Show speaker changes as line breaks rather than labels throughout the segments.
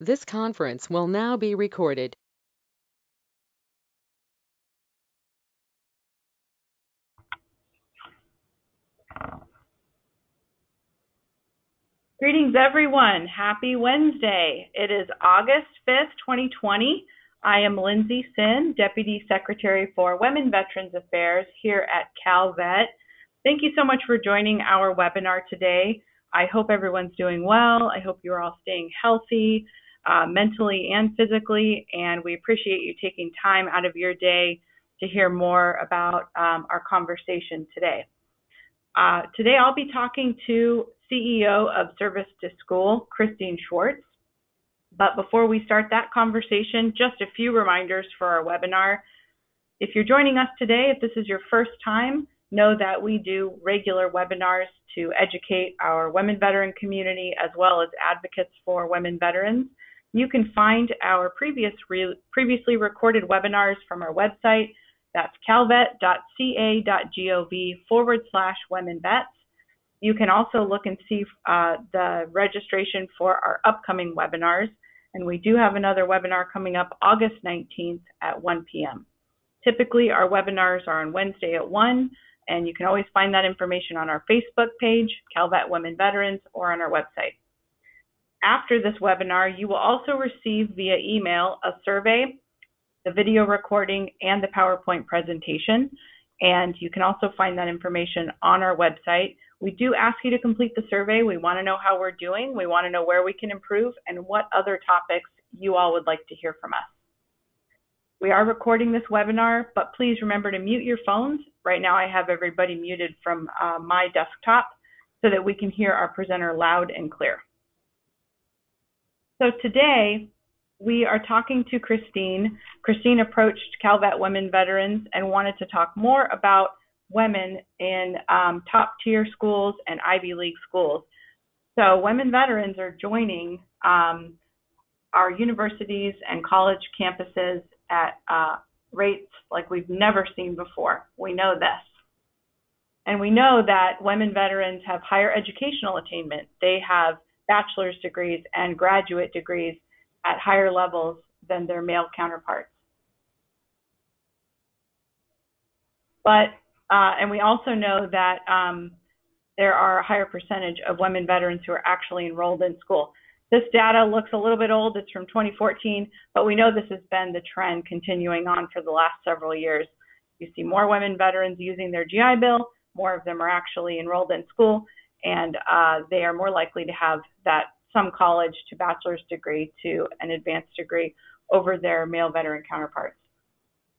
This conference will now be recorded.
Greetings, everyone. Happy Wednesday. It is August 5th, 2020. I am Lindsey Sin, Deputy Secretary for Women Veterans Affairs here at CalVet. Thank you so much for joining our webinar today. I hope everyone's doing well. I hope you're all staying healthy, uh, mentally and physically, and we appreciate you taking time out of your day to hear more about um, our conversation today. Uh, today, I'll be talking to CEO of Service to School, Christine Schwartz. But before we start that conversation, just a few reminders for our webinar. If you're joining us today, if this is your first time, know that we do regular webinars to educate our women veteran community as well as advocates for women veterans. You can find our previous re previously recorded webinars from our website. That's calvet.ca.gov forward slash women vets. You can also look and see uh, the registration for our upcoming webinars. And we do have another webinar coming up August 19th at 1 p.m. Typically, our webinars are on Wednesday at 1, and you can always find that information on our Facebook page, Calvet Women Veterans, or on our website. After this webinar, you will also receive via email a survey, the video recording, and the PowerPoint presentation. And you can also find that information on our website. We do ask you to complete the survey. We want to know how we're doing. We want to know where we can improve and what other topics you all would like to hear from us. We are recording this webinar, but please remember to mute your phones. Right now I have everybody muted from uh, my desktop so that we can hear our presenter loud and clear. So today we are talking to Christine. Christine approached Calvet Women Veterans and wanted to talk more about women in um, top tier schools and Ivy League schools. So women veterans are joining um, our universities and college campuses at uh, rates like we've never seen before. We know this. And we know that women veterans have higher educational attainment. They have bachelor's degrees and graduate degrees at higher levels than their male counterparts. But, uh, and we also know that um, there are a higher percentage of women veterans who are actually enrolled in school. This data looks a little bit old. It's from 2014, but we know this has been the trend continuing on for the last several years. You see more women veterans using their GI Bill, more of them are actually enrolled in school, and uh, they are more likely to have that some college to bachelor's degree to an advanced degree over their male veteran counterparts.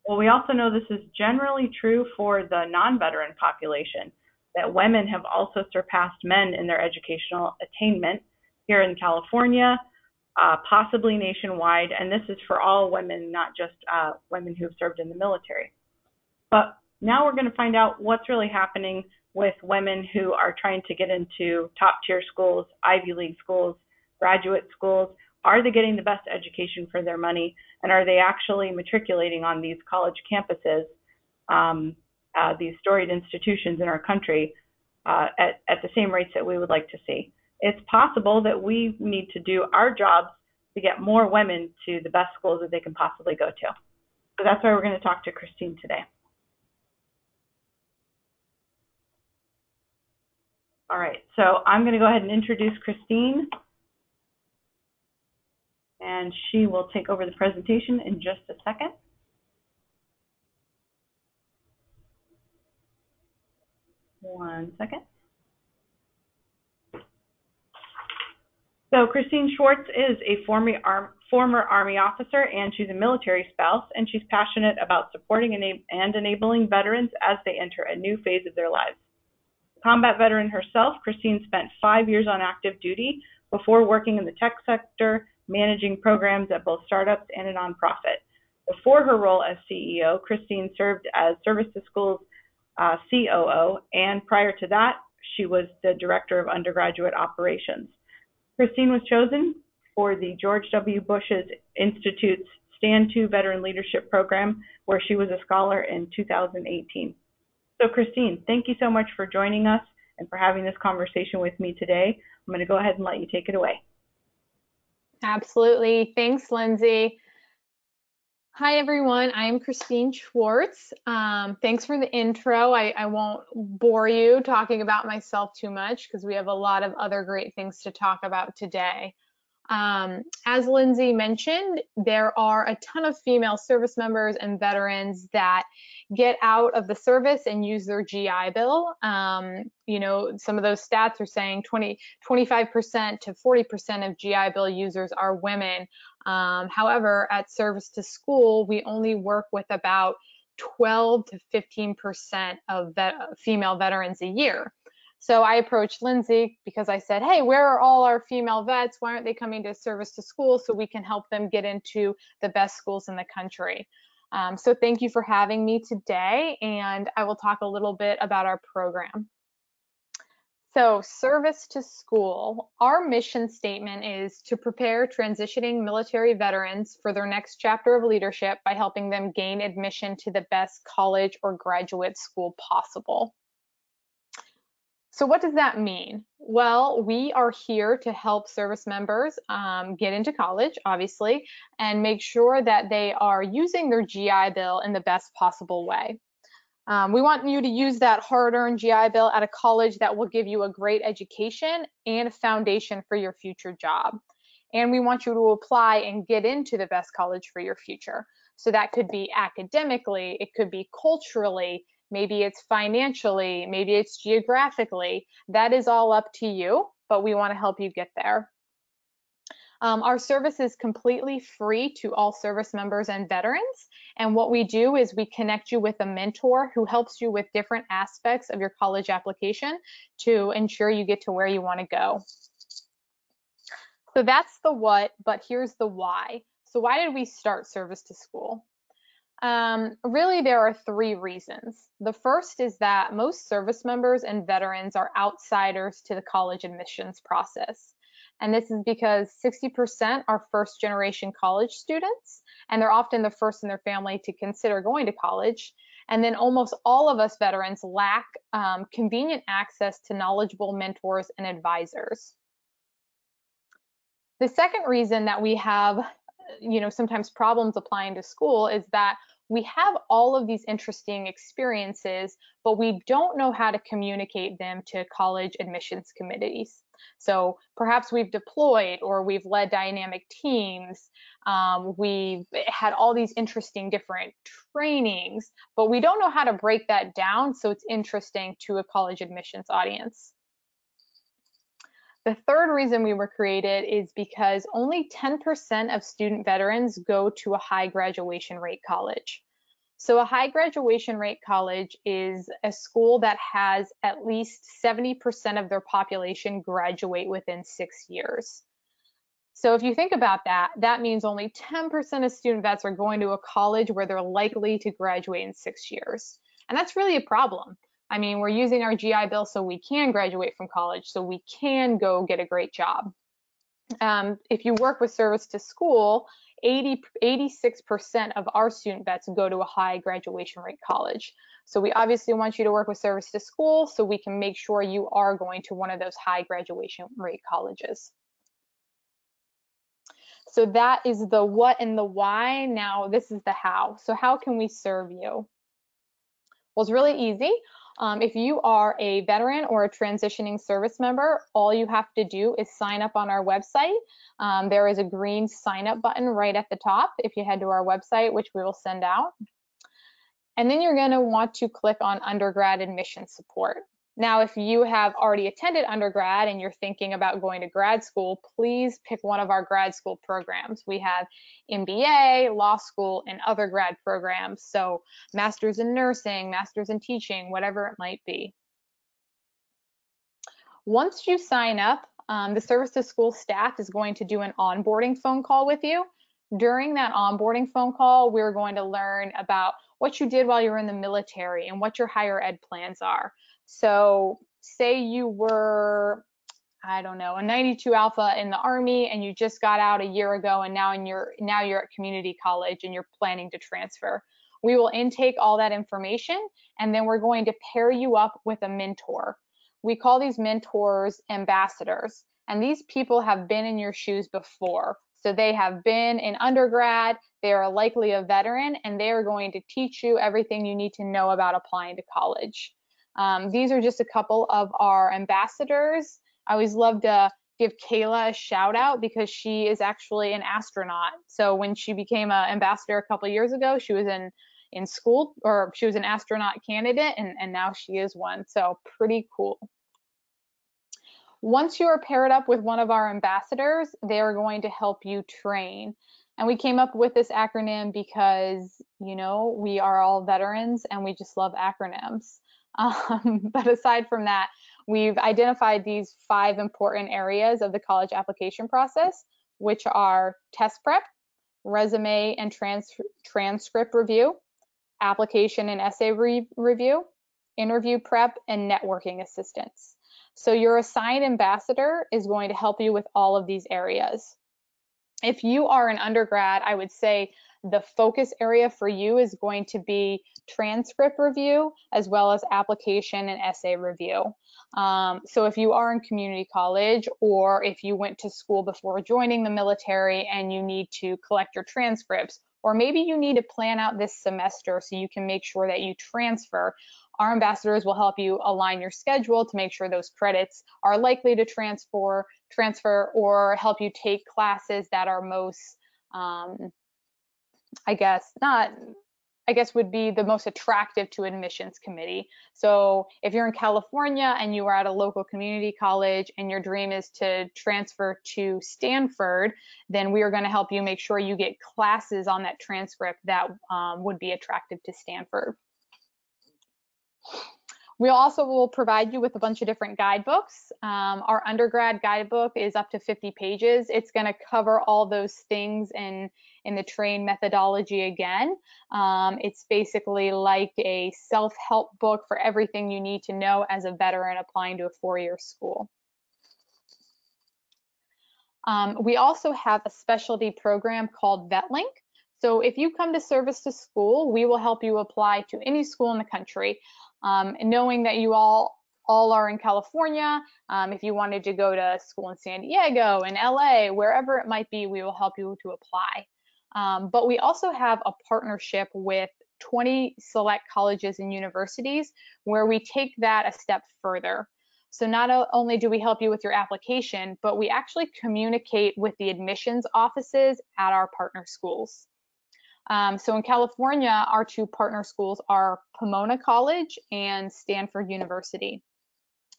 Well, we also know this is generally true for the non-veteran population, that women have also surpassed men in their educational attainment here in California, uh, possibly nationwide, and this is for all women, not just uh, women who have served in the military. But now we're going to find out what's really happening with women who are trying to get into top tier schools, Ivy League schools, graduate schools. Are they getting the best education for their money? And are they actually matriculating on these college campuses, um, uh, these storied institutions in our country, uh, at, at the same rates that we would like to see? it's possible that we need to do our jobs to get more women to the best schools that they can possibly go to. So that's why we're going to talk to Christine today. All right, so I'm going to go ahead and introduce Christine. And she will take over the presentation in just a second. One second. So Christine Schwartz is a former, Arm, former Army officer and she's a military spouse, and she's passionate about supporting and enabling veterans as they enter a new phase of their lives. Combat veteran herself, Christine spent five years on active duty before working in the tech sector, managing programs at both startups and a nonprofit. Before her role as CEO, Christine served as Service to Schools uh, COO, and prior to that, she was the Director of Undergraduate Operations. Christine was chosen for the George W. Bush's Institute's Stand To Veteran Leadership Program, where she was a scholar in 2018. So, Christine, thank you so much for joining us and for having this conversation with me today. I'm going to go ahead and let you take it away.
Absolutely. Thanks, Lindsey. Hi, everyone. I'm Christine Schwartz. Um, thanks for the intro. I, I, won't bore you talking about myself too much because we have a lot of other great things to talk about today. Um, as Lindsey mentioned, there are a ton of female service members and veterans that get out of the service and use their GI Bill. Um, you know, some of those stats are saying 20, 25% to 40% of GI Bill users are women. Um, however, at Service to School, we only work with about 12 to 15% of vet female veterans a year. So I approached Lindsey because I said, hey, where are all our female vets? Why aren't they coming to service to school so we can help them get into the best schools in the country? Um, so thank you for having me today, and I will talk a little bit about our program. So, service to school. Our mission statement is to prepare transitioning military veterans for their next chapter of leadership by helping them gain admission to the best college or graduate school possible. So what does that mean? Well, we are here to help service members um, get into college, obviously, and make sure that they are using their GI Bill in the best possible way. Um, we want you to use that hard-earned GI Bill at a college that will give you a great education and a foundation for your future job. And we want you to apply and get into the best college for your future. So that could be academically, it could be culturally, maybe it's financially, maybe it's geographically. That is all up to you, but we want to help you get there. Um, our service is completely free to all service members and veterans. And what we do is we connect you with a mentor who helps you with different aspects of your college application to ensure you get to where you want to go. So that's the what, but here's the why. So why did we start service to school? Um, really, there are three reasons. The first is that most service members and veterans are outsiders to the college admissions process. And this is because 60% are first generation college students, and they're often the first in their family to consider going to college. And then almost all of us veterans lack um, convenient access to knowledgeable mentors and advisors. The second reason that we have you know sometimes problems applying to school is that we have all of these interesting experiences, but we don't know how to communicate them to college admissions committees. So perhaps we've deployed or we've led dynamic teams. Um, we've had all these interesting different trainings, but we don't know how to break that down so it's interesting to a college admissions audience. The third reason we were created is because only 10% of student veterans go to a high graduation rate college. So a high graduation rate college is a school that has at least 70% of their population graduate within six years. So if you think about that, that means only 10% of student vets are going to a college where they're likely to graduate in six years. And that's really a problem. I mean, we're using our GI Bill so we can graduate from college, so we can go get a great job. Um, if you work with service to school, 80, 86% of our student vets go to a high graduation rate college. So we obviously want you to work with service to school so we can make sure you are going to one of those high graduation rate colleges. So that is the what and the why. Now this is the how. So how can we serve you? Well, it's really easy. Um, if you are a veteran or a transitioning service member, all you have to do is sign up on our website. Um, there is a green sign up button right at the top if you head to our website, which we will send out. And then you're going to want to click on undergrad admission support. Now, if you have already attended undergrad and you're thinking about going to grad school, please pick one of our grad school programs. We have MBA, law school, and other grad programs. So master's in nursing, master's in teaching, whatever it might be. Once you sign up, um, the service to school staff is going to do an onboarding phone call with you. During that onboarding phone call, we're going to learn about what you did while you were in the military and what your higher ed plans are. So say you were, I don't know, a 92 alpha in the army and you just got out a year ago and now in your now you're at community college and you're planning to transfer. We will intake all that information and then we're going to pair you up with a mentor. We call these mentors ambassadors and these people have been in your shoes before. So they have been in undergrad, they are likely a veteran, and they are going to teach you everything you need to know about applying to college. Um, these are just a couple of our ambassadors. I always love to give Kayla a shout out because she is actually an astronaut. So when she became an ambassador a couple years ago, she was in in school or she was an astronaut candidate and, and now she is one. So pretty cool. Once you are paired up with one of our ambassadors, they are going to help you train. And we came up with this acronym because, you know, we are all veterans and we just love acronyms. Um, but aside from that, we've identified these five important areas of the college application process, which are test prep, resume and trans transcript review, application and essay re review, interview prep, and networking assistance. So your assigned ambassador is going to help you with all of these areas. If you are an undergrad, I would say the focus area for you is going to be transcript review as well as application and essay review. Um, so if you are in community college or if you went to school before joining the military and you need to collect your transcripts, or maybe you need to plan out this semester so you can make sure that you transfer our ambassadors will help you align your schedule to make sure those credits are likely to transfer, transfer or help you take classes that are most, um, I guess, not, I guess would be the most attractive to admissions committee. So if you're in California and you are at a local community college and your dream is to transfer to Stanford, then we are going to help you make sure you get classes on that transcript that um, would be attractive to Stanford. We also will provide you with a bunch of different guidebooks. Um, our undergrad guidebook is up to 50 pages. It's going to cover all those things in, in the train methodology again. Um, it's basically like a self-help book for everything you need to know as a veteran applying to a four-year school. Um, we also have a specialty program called VetLink. So if you come to service to school, we will help you apply to any school in the country. Um, knowing that you all all are in California, um, if you wanted to go to school in San Diego, in LA, wherever it might be, we will help you to apply. Um, but we also have a partnership with 20 select colleges and universities where we take that a step further. So not only do we help you with your application, but we actually communicate with the admissions offices at our partner schools. Um, so in California, our two partner schools are Pomona College and Stanford University.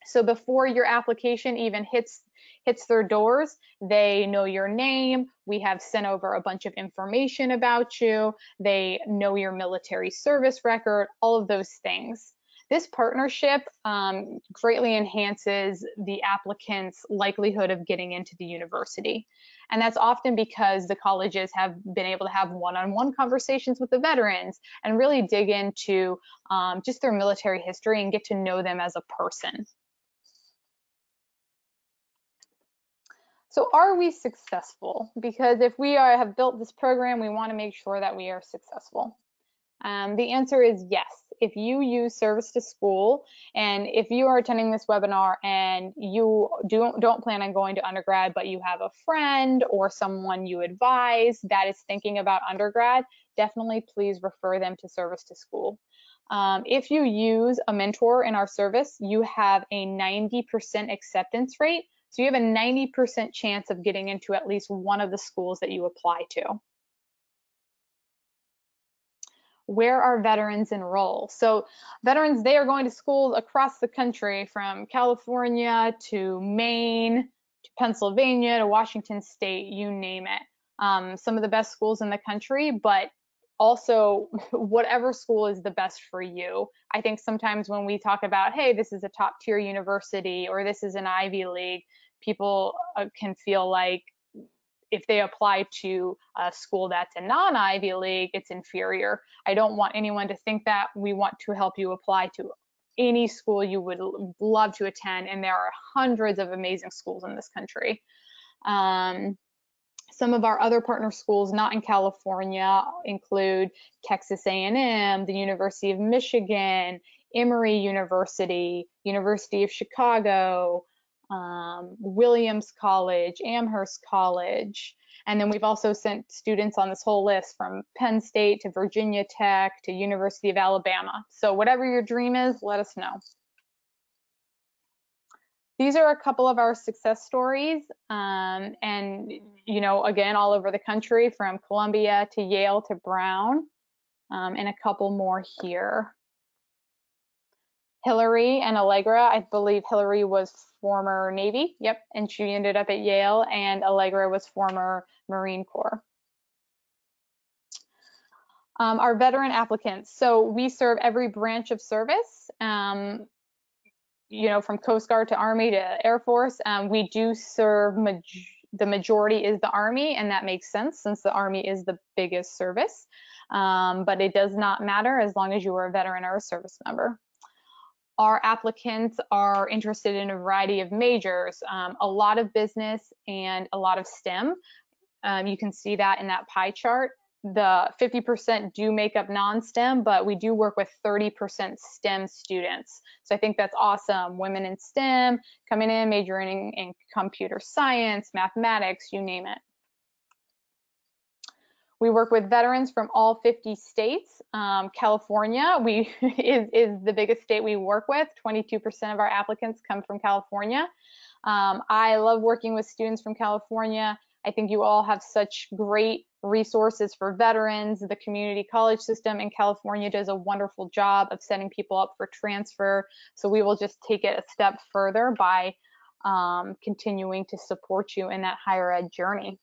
So before your application even hits hits their doors, they know your name. We have sent over a bunch of information about you. They know your military service record, all of those things. This partnership um, greatly enhances the applicant's likelihood of getting into the university. And that's often because the colleges have been able to have one-on-one conversations with the veterans and really dig into um, just their military history and get to know them as a person. So are we successful? Because if we are, have built this program, we want to make sure that we are successful. Um, the answer is yes. If you use service to school and if you are attending this webinar and you don't, don't plan on going to undergrad, but you have a friend or someone you advise that is thinking about undergrad, definitely please refer them to service to school. Um, if you use a mentor in our service, you have a 90% acceptance rate. So you have a 90% chance of getting into at least one of the schools that you apply to where are veterans enroll? So veterans, they are going to schools across the country from California to Maine to Pennsylvania to Washington State, you name it. Um, some of the best schools in the country, but also whatever school is the best for you. I think sometimes when we talk about, hey, this is a top tier university or this is an Ivy League, people uh, can feel like if they apply to a school that's a non-Ivy League, it's inferior. I don't want anyone to think that. We want to help you apply to any school you would love to attend, and there are hundreds of amazing schools in this country. Um, some of our other partner schools not in California include Texas A&M, the University of Michigan, Emory University, University of Chicago, um, Williams College, Amherst College. And then we've also sent students on this whole list from Penn State to Virginia Tech to University of Alabama. So whatever your dream is, let us know. These are a couple of our success stories. Um, and, you know, again, all over the country from Columbia to Yale to Brown um, and a couple more here. Hillary and Allegra, I believe Hillary was former Navy, yep, and she ended up at Yale, and Allegra was former Marine Corps. Um, our veteran applicants. So we serve every branch of service, um, you know, from Coast Guard to Army to Air Force. Um, we do serve, maj the majority is the Army, and that makes sense since the Army is the biggest service. Um, but it does not matter as long as you are a veteran or a service member. Our applicants are interested in a variety of majors, um, a lot of business and a lot of STEM. Um, you can see that in that pie chart. The 50% do make up non-STEM, but we do work with 30% STEM students. So I think that's awesome. Women in STEM coming in, majoring in computer science, mathematics, you name it. We work with veterans from all 50 states. Um, California we is, is the biggest state we work with. 22% of our applicants come from California. Um, I love working with students from California. I think you all have such great resources for veterans. The community college system in California does a wonderful job of setting people up for transfer. So we will just take it a step further by um, continuing to support you in that higher ed journey.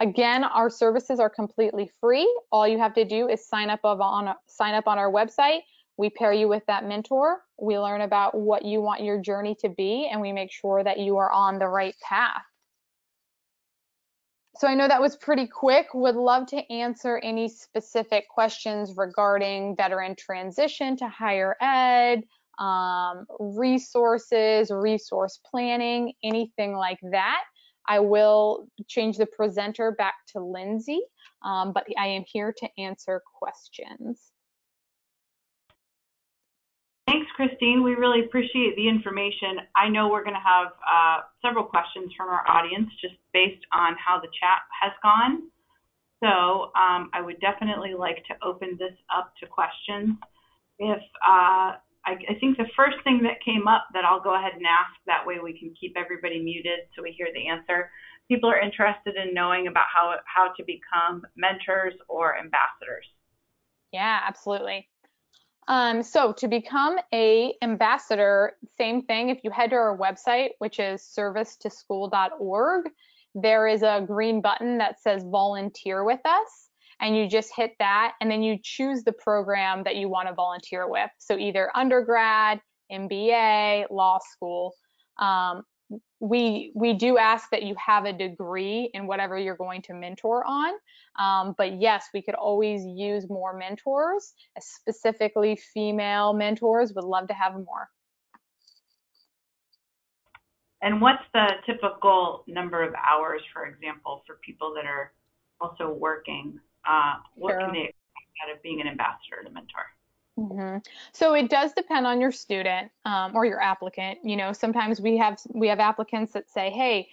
Again, our services are completely free. All you have to do is sign up on sign up on our website. We pair you with that mentor. We learn about what you want your journey to be, and we make sure that you are on the right path. So I know that was pretty quick. Would love to answer any specific questions regarding veteran transition to higher ed, um, resources, resource planning, anything like that. I will change the presenter back to Lindsey, um, but I am here to answer questions.
Thanks, Christine. We really appreciate the information. I know we're going to have uh, several questions from our audience just based on how the chat has gone. So um, I would definitely like to open this up to questions. If uh, I, I think the first thing that came up that I'll go ahead and ask, that way we can keep everybody muted so we hear the answer. People are interested in knowing about how, how to become mentors or ambassadors.
Yeah, absolutely. Um, so to become a ambassador, same thing. If you head to our website, which is servicetoschool.org, there is a green button that says volunteer with us and you just hit that and then you choose the program that you want to volunteer with. So either undergrad, MBA, law school. Um, we we do ask that you have a degree in whatever you're going to mentor on. Um, but yes, we could always use more mentors, specifically female mentors. Would love to have more.
And what's the typical number of hours, for example, for people that are also working uh, what sure. can they expect out of being an ambassador and a mentor?
Mm-hmm. So it does depend on your student um, or your applicant. You know, sometimes we have we have applicants that say, "Hey,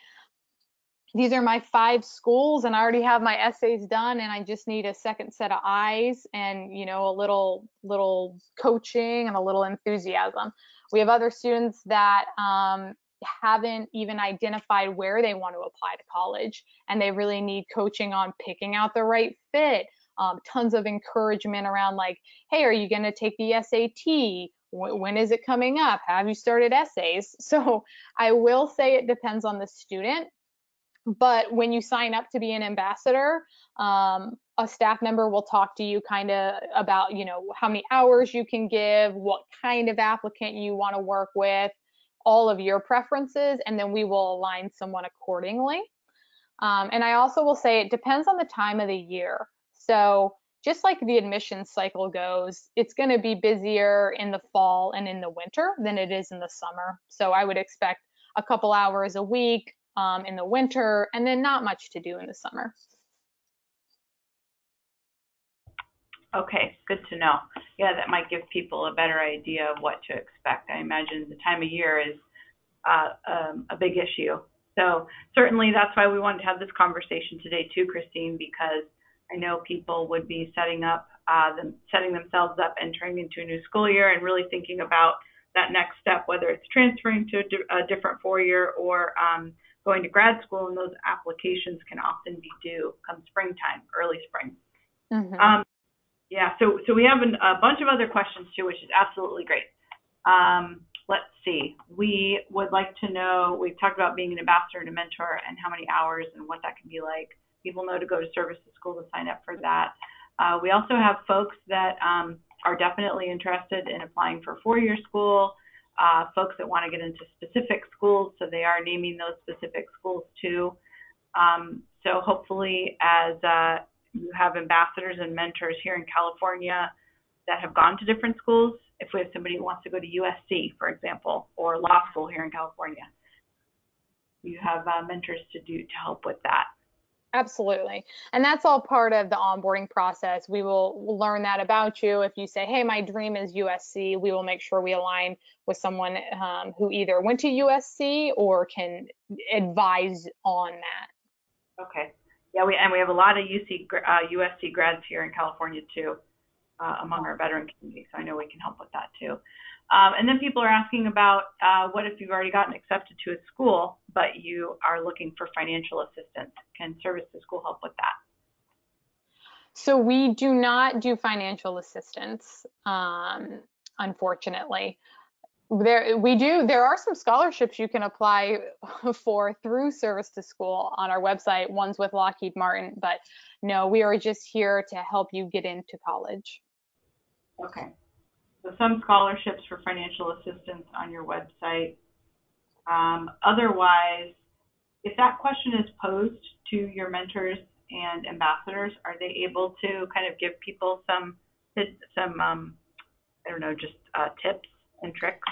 these are my five schools, and I already have my essays done, and I just need a second set of eyes and you know a little little coaching and a little enthusiasm." We have other students that um, haven't even identified where they want to apply to college and they really need coaching on picking out the right fit um, tons of encouragement around like hey are you going to take the sat when is it coming up have you started essays so i will say it depends on the student but when you sign up to be an ambassador um, a staff member will talk to you kind of about you know how many hours you can give what kind of applicant you want to work with all of your preferences and then we will align someone accordingly. Um, and I also will say it depends on the time of the year. So just like the admission cycle goes, it's going to be busier in the fall and in the winter than it is in the summer. So I would expect a couple hours a week um, in the winter and then not much to do in the summer.
Okay, good to know. Yeah, that might give people a better idea of what to expect. I imagine the time of year is uh, um, a big issue So certainly that's why we wanted to have this conversation today too, Christine, because I know people would be setting up, uh, them, setting themselves up entering into a new school year and really thinking about that next step, whether it's transferring to a, di- a different four-year or um, going to grad school, and those applications can often be due come springtime, early spring.
Mhm.
Um, yeah, so so we have an, a bunch of other questions too, which is absolutely great. Um, let's see. We would like to know. We've talked about being an ambassador and a mentor, and how many hours and what that can be like. People know to go to service to school to sign up for that. Uh, we also have folks that um, are definitely interested in applying for four-year school. Uh, folks that want to get into specific schools, so they are naming those specific schools too. Um, so hopefully, as uh, you have ambassadors and mentors here in California that have gone to different schools. If we have somebody who wants to go to USC, for example, or law school here in California, you have uh, mentors to do to help with that.
Absolutely. And that's all part of the onboarding process. We will learn that about you. If you say, hey, my dream is USC, we will make sure we align with someone um, who either went to USC or can advise on that.
Okay. Yeah, we and we have a lot of UC uh, USC grads here in California too, uh, among our veteran community. So I know we can help with that too. Um, and then people are asking about uh, what if you've already gotten accepted to a school, but you are looking for financial assistance? Can Service to School help with that?
So we do not do financial assistance, um, unfortunately. There we do. There are some scholarships you can apply for through Service to School on our website. Ones with Lockheed Martin, but no, we are just here to help you get into college.
Okay. So some scholarships for financial assistance on your website. Um, otherwise, if that question is posed to your mentors and ambassadors, are they able to kind of give people some some um, I don't know, just uh, tips and tricks?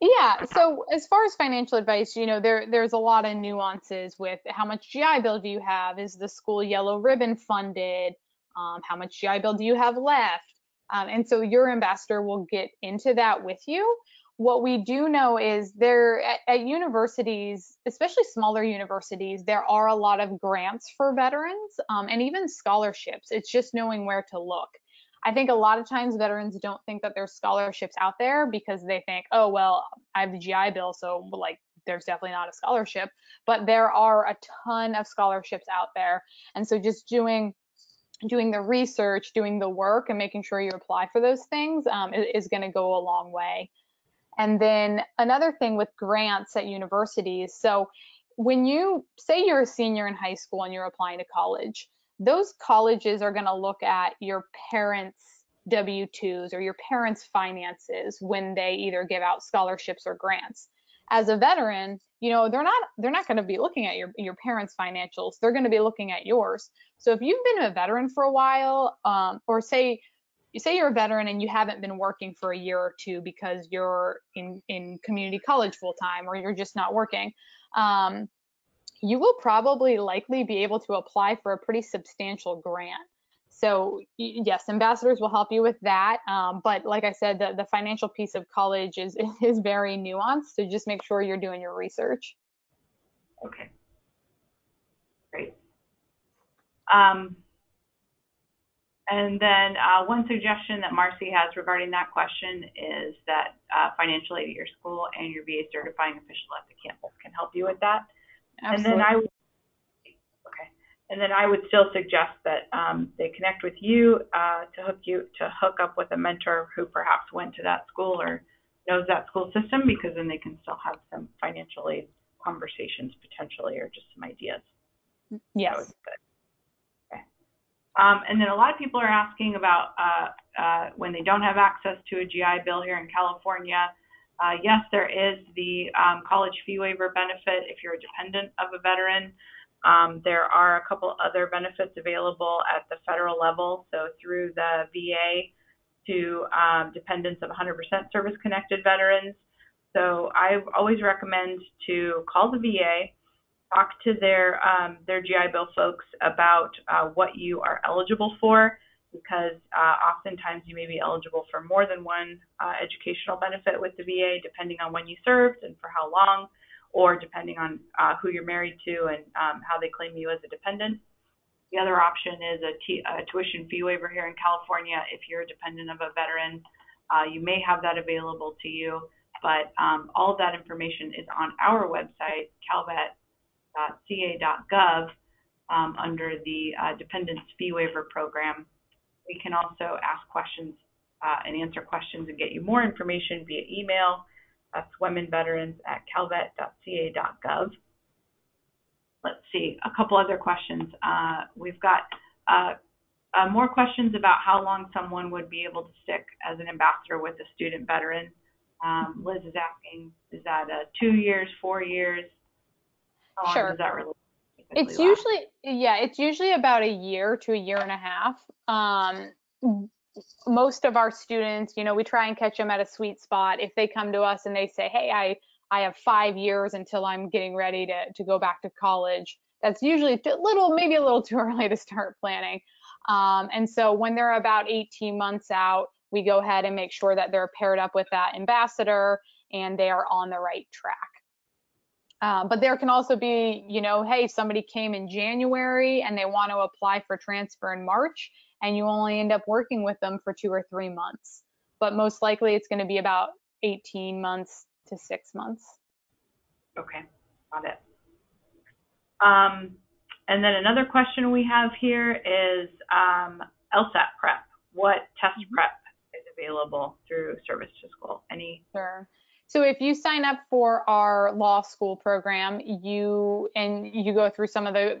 Yeah. So as far as financial advice, you know, there there's a lot of nuances with how much GI Bill do you have? Is the school yellow ribbon funded? Um, how much GI Bill do you have left? Um, and so your ambassador will get into that with you. What we do know is there at, at universities, especially smaller universities, there are a lot of grants for veterans um, and even scholarships. It's just knowing where to look. I think a lot of times veterans don't think that there's scholarships out there because they think, oh, well, I have the GI Bill, so like there's definitely not a scholarship. But there are a ton of scholarships out there. And so just doing doing the research, doing the work, and making sure you apply for those things um, is, going to go a long way. And then another thing with grants at universities. So when you say you're a senior in high school and you're applying to college, those colleges are going to look at your parents' W 2s or your parents' finances when they either give out scholarships or grants. As a veteran, you know they're not they're not going to be looking at your your parents' financials. They're going to be looking at yours. So if you've been a veteran for a while, um, or say you say you're a veteran and you haven't been working for a year or two because you're in in community college full time or you're just not working, um, you will probably likely be able to apply for a pretty substantial grant. So yes, ambassadors will help you with that. Um, but like I said, the, the financial piece of college is is very nuanced. So just make sure you're doing your research.
Okay. Great. Um, and then uh, one suggestion that Marcy has regarding that question is that uh, financial aid at your school and your VA certifying official at the campus can help you with that.
Absolutely.
And then I would. And then I would still suggest that um, they connect with you uh, to hook you to hook up with a mentor who perhaps went to that school or knows that school system because then they can still have some financial aid conversations potentially or just some ideas. That would
yes.
be good. Okay. Um, and then a lot of people are asking about uh, uh, when they don't have access to a GI Bill here in California. Uh, yes, there is the um, college fee waiver benefit if you're a dependent of a veteran. Um, there are a couple other benefits available at the federal level, so through the VA to um, dependents of 100% service connected veterans. So I always recommend to call the VA, talk to their um, their GI Bill folks about uh, what you are eligible for, because uh, oftentimes you may be eligible for more than one uh, educational benefit with the VA, depending on when you served and for how long, or depending on uh, who you're married to and um, how they claim you as a dependent. The other option is a, t- a tuition fee waiver here in California. If you're a dependent of a veteran, uh, you may have that available to you, but um, all of that information is on our website, calvet.ca.gov, um, under the uh, Dependents Fee Waiver Program. We can also ask questions uh, and answer questions and get you more information via email. That's womenveterans at calvet.ca.gov. Let's see, a couple other questions. Uh, we've got uh, uh, more questions about how long someone would be able to stick as an ambassador with a student veteran. Um, Liz is asking, is that uh, two years, four years? How long
Sure.
does that really
It's
last?
usually, yeah, it's usually about a year to a year and a half. Um, most of our students, you know, we try and catch them at a sweet spot. If they come to us and they say, "Hey, I I have five years until I'm getting ready to to go back to college," that's usually a little, maybe a little too early to start planning. Um, and so when they're about 18 months out, we go ahead and make sure that they're paired up with that ambassador and they are on the right track. Um, but there can also be, you know, hey, somebody came in January and they want to apply for transfer in March, and you only end up working with them for two or three months. But most likely it's going to be about 18 months to six months.
Okay, got it. Um, and then another question we have here is um, LSAT prep. What test prep is available through Service to School? Any?
Sure. So if you sign up for our law school program, you and you go through some of the,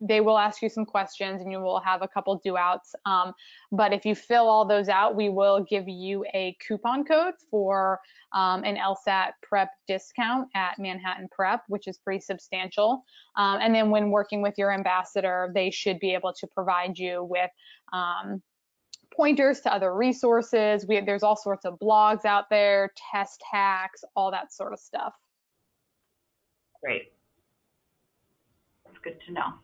they will ask you some questions and you will have a couple do outs. Um, but if you fill all those out, we will give you a coupon code for um, an LSAT prep discount at Manhattan Prep, which is pretty substantial. Um, and then when working with your ambassador, they should be able to provide you with um, pointers to other resources. We, there's all sorts of blogs out there, test hacks, all that sort of stuff.
Great. That's good to know.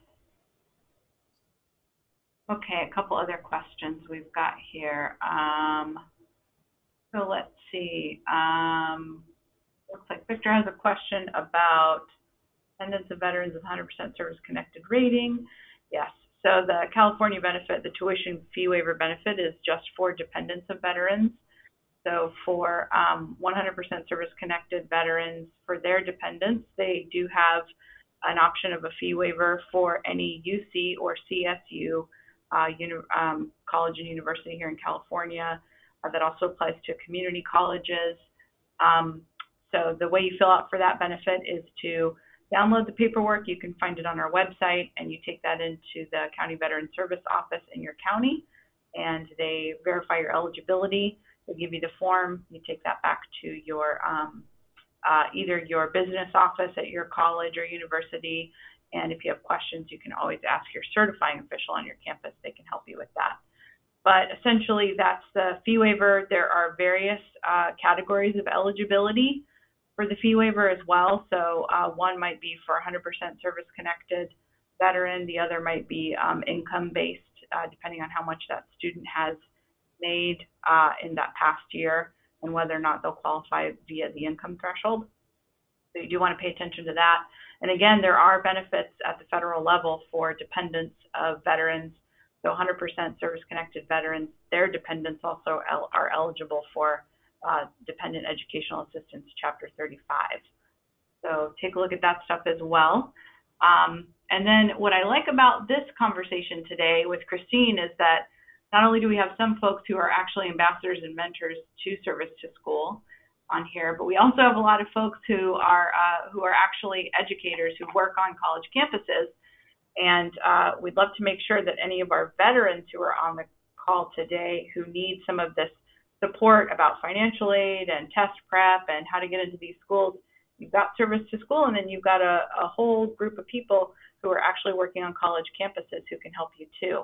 Okay, a couple other questions we've got here. Um, so let's see. Um, looks like Victor has a question about attendance of veterans with 100% service connected rating. Yes. So the California benefit, the tuition fee waiver benefit, is just for dependents of veterans. So for um, 100% service connected veterans, for their dependents, they do have an option of a fee waiver for any UC or CSU uh, uni- um, college and university here in California. Uh, that also applies to community colleges. Um, so the way you fill out for that benefit is to download the paperwork. You can find it on our website, and you take that into the County Veteran Service Office in your county, and they verify your eligibility. They give you the form. You take that back to your um, uh, either your business office at your college or university. And if you have questions, you can always ask your certifying official on your campus. They can help you with that. But essentially, that's the fee waiver. There are various uh, categories of eligibility for the fee waiver as well. So uh, one might be for 100% service connected veteran. The other might be um, income based, uh, depending on how much that student has made uh, in that past year and whether or not they'll qualify via the income threshold. So you do want to pay attention to that. And again, there are benefits at the federal level for dependents of veterans. So 100% service connected veterans, their dependents also el- are eligible for uh, Dependent Educational Assistance Chapter 35. So take a look at that stuff as well. Um, and then what I like about this conversation today with Christine is that not only do we have some folks who are actually ambassadors and mentors to Service to School on here, but we also have a lot of folks who are uh, who are actually educators who work on college campuses. And uh, we'd love to make sure that any of our veterans who are on the call today who need some of this support about financial aid and test prep and how to get into these schools, you've got service to school, and then you've got a, a whole group of people who are actually working on college campuses who can help you too.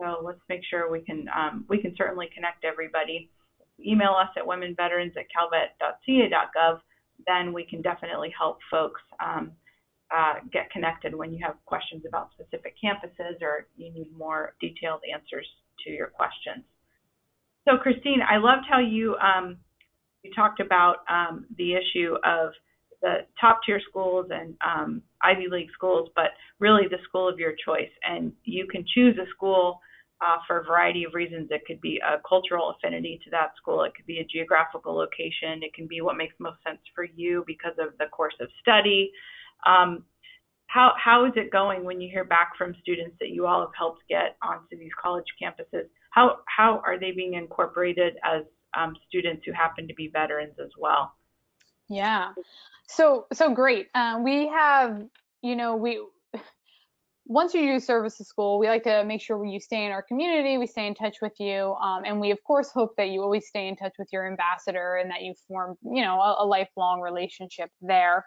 So let's make sure we can um, we can certainly connect everybody. Email us at womenveterans at calvet.ca.gov. Then we can definitely help folks um, uh, get connected when you have questions about specific campuses or you need more detailed answers to your questions. So Christine, I loved how you um, you talked about um, the issue of the top tier schools and um, Ivy League schools, but really the school of your choice. And you can choose a school uh, for a variety of reasons. It could be a cultural affinity to that school, it could be a geographical location, it can be what makes most sense for you because of the course of study. Um, how, how is it going when you hear back from students that you all have helped get onto these college campuses? How, how are they being incorporated as um, students who happen to be veterans as well?
Yeah. So so great. Um, we have, you know, we once you do service to school, we like to make sure you stay in our community, we stay in touch with you, um, and we of course hope that you always stay in touch with your ambassador and that you form, you know, a, a lifelong relationship there.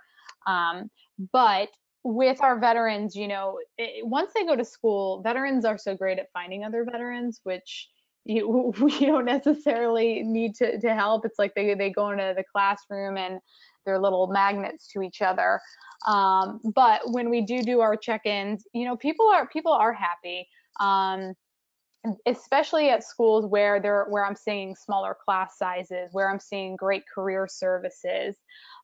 Um, but with our veterans, you know, it, once they go to school, veterans are so great at finding other veterans, which you, we don't necessarily need to, to help. It's like they, they go into the classroom and they're little magnets to each other. Um, but when we do do our check-ins, you know, people are people are happy. Um, especially at schools where they're where I'm seeing smaller class sizes, where I'm seeing great career services.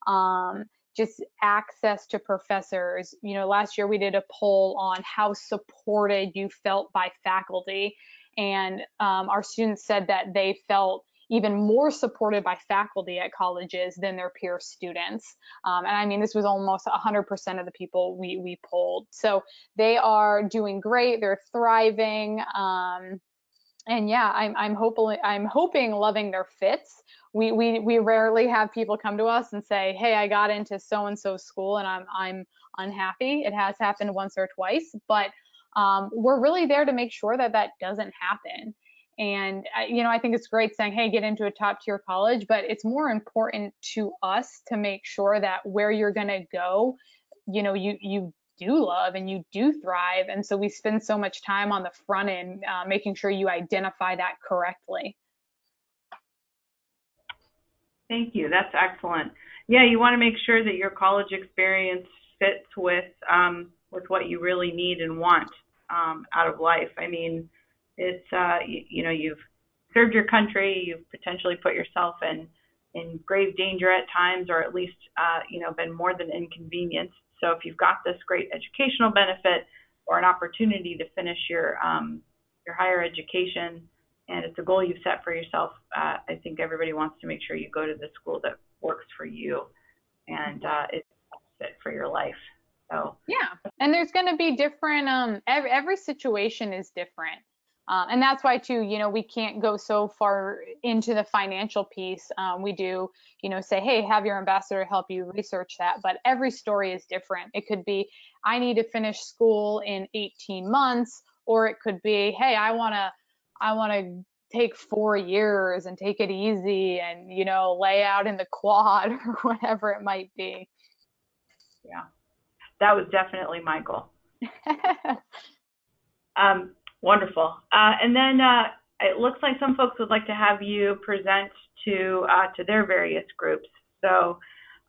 Um, just access to professors. You know, last year we did a poll on how supported you felt by faculty, and um, our students said that they felt even more supported by faculty at colleges than their peer students. Um, and I mean, this was almost 100% of the people we, we polled. So they are doing great, they're thriving. Um, and yeah, I'm, I'm hoping, I'm hoping loving their fits we we we rarely have people come to us and say, "Hey, I got into so and so school and I'm I'm unhappy." It has happened once or twice, but um, we're really there to make sure that that doesn't happen. And you know, I think it's great saying, "Hey, get into a top tier college," but it's more important to us to make sure that where you're going to go, you know, you you do love and you do thrive. And so we spend so much time on the front end uh, making sure you identify that correctly.
Thank you. That's excellent. Yeah, you want to make sure that your college experience fits with um, with what you really need and want um, out of life. I mean, it's uh, you, you know you've served your country, you've potentially put yourself in in grave danger at times, or at least uh, you know been more than inconvenienced. So if you've got this great educational benefit or an opportunity to finish your um, your higher education and it's a goal you've set for yourself, uh, I think everybody wants to make sure you go to the school that works for you and uh, it's fit for your life. So
yeah, and there's going to be different. Um, every, every situation is different. Um, and that's why too you know we can't go so far into the financial piece um, we do you know say hey have your ambassador help you research that but every story is different it could be i need to finish school in 18 months or it could be hey i want to I want to take four years and take it easy and, you know, lay out in the quad or whatever it might be.
Yeah, that was definitely my goal. um, wonderful. Uh, and then uh, it looks like some folks would like to have you present to uh, to their various groups. So,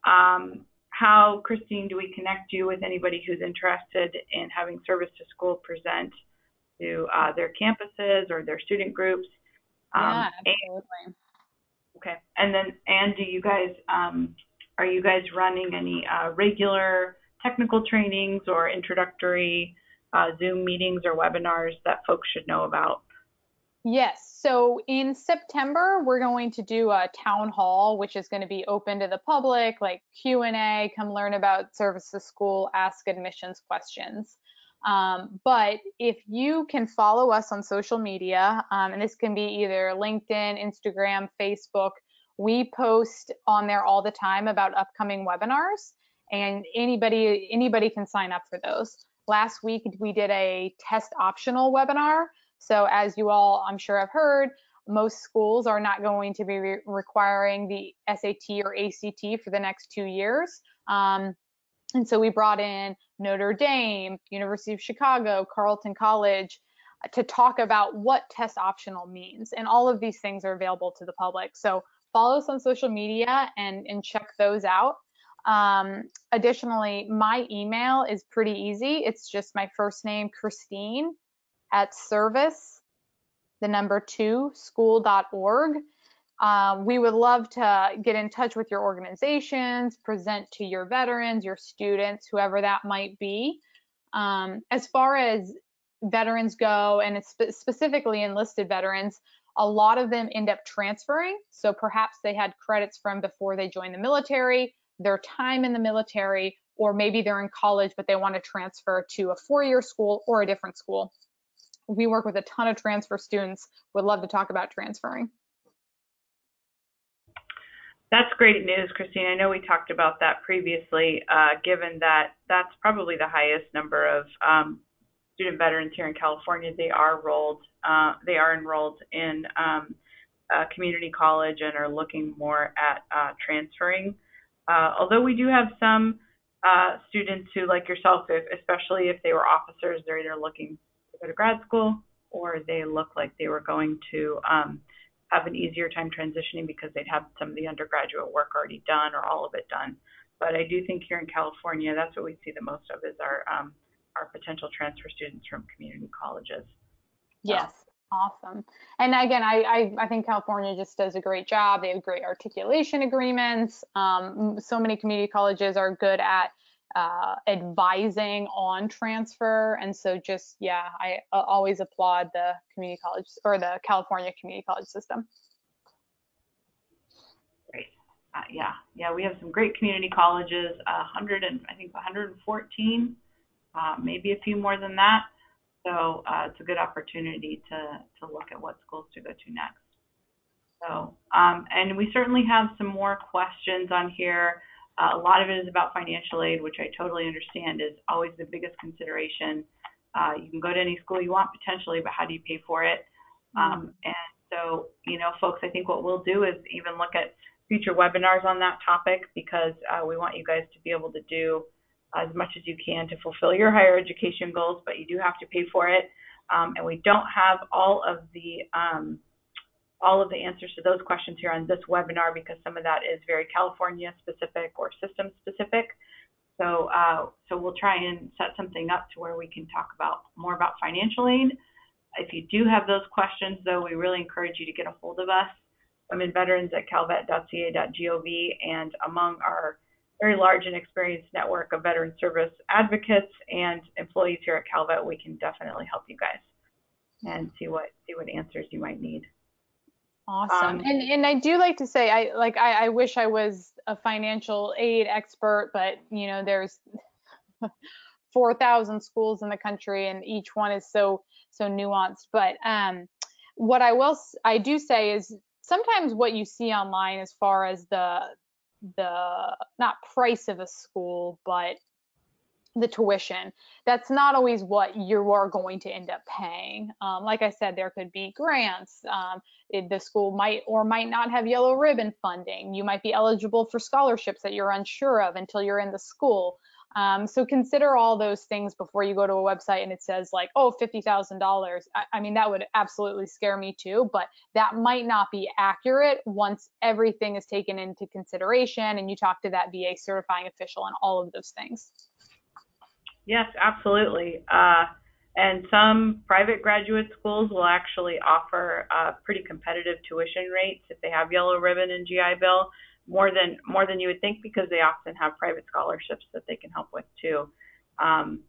um, how, Christine, do we connect you with anybody who's interested in having service to school present? To uh, their campuses or their student groups.
Um, yeah, absolutely.
And, okay, and then and do you guys um, are you guys running any uh, regular technical trainings or introductory uh, Zoom meetings or webinars that folks should know about?
Yes. So in September, we're going to do a town hall, which is going to be open to the public, like Q and A. Come learn about service to school, ask admissions questions. Um, but if you can follow us on social media, um, and this can be either LinkedIn, Instagram, Facebook, we post on there all the time about upcoming webinars, and anybody anybody can sign up for those. Last week we did a test optional webinar. So as you all, I'm sure have heard, most schools are not going to be re requiring the SAT or ACT for the next two years. Um, and so we brought in Notre Dame, University of Chicago, Carleton College uh, to talk about what test optional means. And all of these things are available to the public. So follow us on social media and, and check those out. Um, additionally, my email is pretty easy. It's just my first name, Christine, at service, the number two, school.org. Uh, we would love to get in touch with your organizations, present to your veterans, your students, whoever that might be. Um, as far as veterans go, and it's spe- specifically enlisted veterans, a lot of them end up transferring. So perhaps they had credits from before they joined the military, their time in the military, or maybe they're in college but they want to transfer to a four-year school or a different school. We work with a ton of transfer students. Would love to talk about transferring.
That's great news, Christine. I know we talked about that previously, uh, given that that's probably the highest number of um, student veterans here in California. They are enrolled, uh, they are enrolled in um, community college and are looking more at uh, transferring. Uh, although we do have some uh, students who, like yourself, if, especially if they were officers, they're either looking to go to grad school or they look like they were going to um, have an easier time transitioning because they'd have some of the undergraduate work already done or all of it done. But I do think here in California, that's what we see the most of is our um, our potential transfer students from community colleges.
Yes. Awesome. And again, I, I, I, think California just does a great job. They have great articulation agreements. Um, so many community colleges are good at uh, advising on transfer. And so just, yeah, I always applaud the community college or the California community college system.
Great. Uh, yeah, yeah, we have some great community colleges, 100 and I think 114, uh, maybe a few more than that. So uh, it's a good opportunity to, to look at what schools to go to next. So, um, and we certainly have some more questions on here. Uh, a lot of it is about financial aid, which I totally understand is always the biggest consideration. Uh, you can go to any school you want potentially, but how do you pay for it? Um, and so, you know, folks, I think what we'll do is even look at future webinars on that topic because uh, we want you guys to be able to do as much as you can to fulfill your higher education goals, but you do have to pay for it. Um, and we don't have all of the um, all of the answers to those questions here on this webinar because some of that is very California specific or system specific. So, uh, so we'll try and set something up to where we can talk about more about financial aid. If you do have those questions, though, we really encourage you to get a hold of us. womenveterans at calvet.ca.gov, and among our very large and experienced network of veteran service advocates and employees here at Calvet, we can definitely help you guys and see what see what answers you might need.
Awesome. Um, and and I do like to say I like I, I wish I was a financial aid expert, but you know, there's 4,000 schools in the country and each one is so so nuanced. But um, what I will I do say is sometimes what you see online as far as the the not price of a school, but the tuition. That's not always what you are going to end up paying. Um, like I said, there could be grants. Um, it, the school might or might not have yellow ribbon funding. You might be eligible for scholarships that you're unsure of until you're in the school. Um, so consider all those things before you go to a website and it says like, oh, $50,000. I, I mean, that would absolutely scare me too, but that might not be accurate once everything is taken into consideration and you talk to that VA certifying official and all of those things.
Yes, absolutely. Uh, and some private graduate schools will actually offer uh, pretty competitive tuition rates if they have yellow ribbon and GI Bill, more than more than you would think because they often have private scholarships that they can help with too. Um,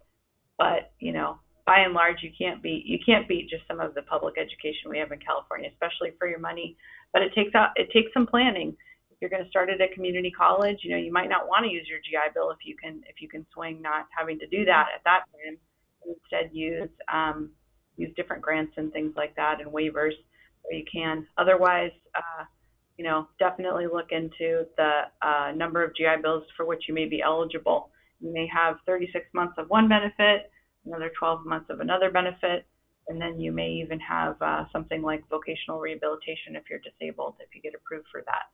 but you know, by and large, you can't beat you can't beat just some of the public education we have in California, especially for your money. But it takes out it takes some planning you're going to start at a community college, you know, you might not want to use your GI Bill if you can if you can swing not having to do that at that time. Instead, use um, use different grants and things like that and waivers where you can. Otherwise, uh, you know, definitely look into the uh, number of GI Bills for which you may be eligible. You may have 36 months of one benefit, another 12 months of another benefit, and then you may even have uh, something like vocational rehabilitation if you're disabled, if you get approved for that.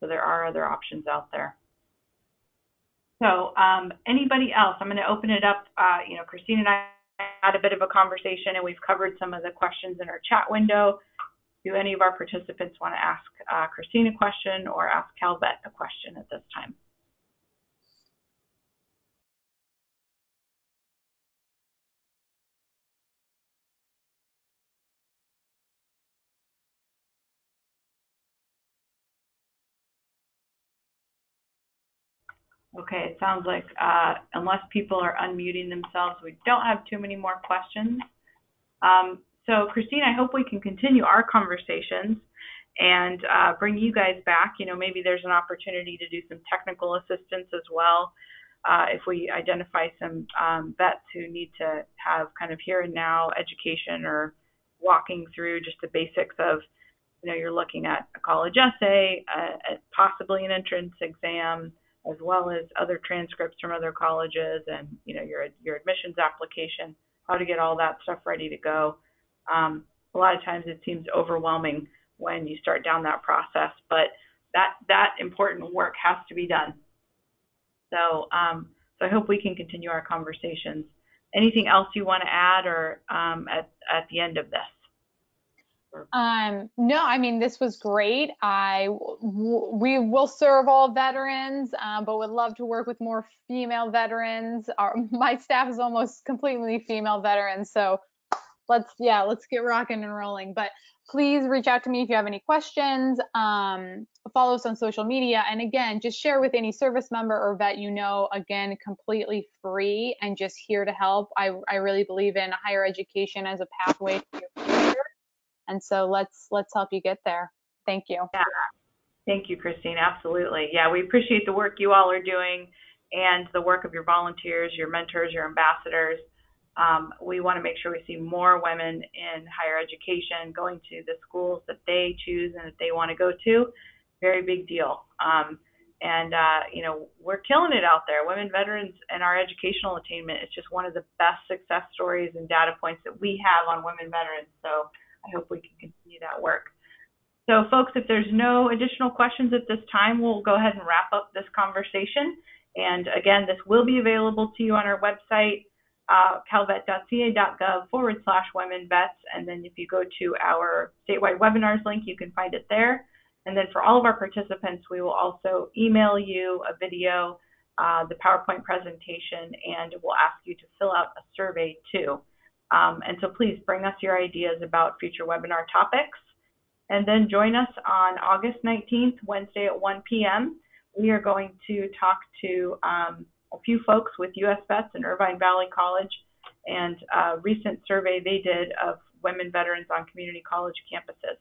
So there are other options out there. So um, anybody else? I'm going to open it up. Uh, you know, Christine and I had a bit of a conversation, and we've covered some of the questions in our chat window. Do any of our participants want to ask uh, Christine a question or ask Calvet a question at this time? Okay, it sounds like uh, unless people are unmuting themselves, we don't have too many more questions. Um, so, Christine, I hope we can continue our conversations and uh, bring you guys back. You know, maybe there's an opportunity to do some technical assistance as well. Uh, if we identify some um, vets who need to have kind of here and now education or walking through just the basics of, you know, you're looking at a college essay, uh, possibly an entrance exam, as well as other transcripts from other colleges and, you know, your, your admissions application, how to get all that stuff ready to go. Um, a lot of times it seems overwhelming when you start down that process, but that, that important work has to be done. So, um, so I hope we can continue our conversations. Anything else you want to add or um, at, at the end of this?
Um, no, I mean, this was great. I, we will serve all veterans, um, but would love to work with more female veterans. Our, my staff is almost completely female veterans. So let's, yeah, let's get rocking and rolling. But please reach out to me if you have any questions. Um, follow us on social media. And again, just share with any service member or vet you know, again, completely free and just here to help. I, I really believe in higher education as a pathway to. And so let's let's help you get there. Thank you.
Yeah. Thank you, Christine. Absolutely. Yeah, we appreciate the work you all are doing and the work of your volunteers, your mentors, your ambassadors. Um, we want to make sure we see more women in higher education going to the schools that they choose and that they want to go to. Very big deal. Um, and uh, you know we're killing it out there. Women veterans and our educational attainment is just one of the best success stories and data points that we have on women veterans. So I hope we can continue that work. So, folks, if there's no additional questions at this time, we'll go ahead and wrap up this conversation. And again, this will be available to you on our website, uh, calvet.ca.gov forward slash women vets. And then if you go to our statewide webinars link, you can find it there. And then for all of our participants, we will also email you a video, uh, the PowerPoint presentation, and we'll ask you to fill out a survey too. Um, and so please bring us your ideas about future webinar topics. And then join us on August 19th, Wednesday at 1 p.m. We are going to talk to um, a few folks with US Vets and Irvine Valley College and a recent survey they did of women veterans on community college campuses.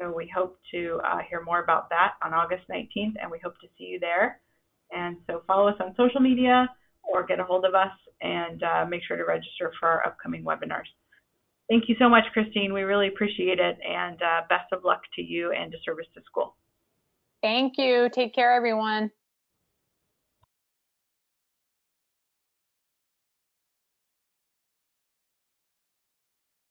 So we hope to uh, hear more about that on August 19th, and we hope to see you there. And so follow us on social media or get a hold of us and uh, make sure to register for our upcoming webinars. Thank you so much, Christine. We really appreciate it, and uh, best of luck to you and to Service to School.
Thank you. Take care, everyone.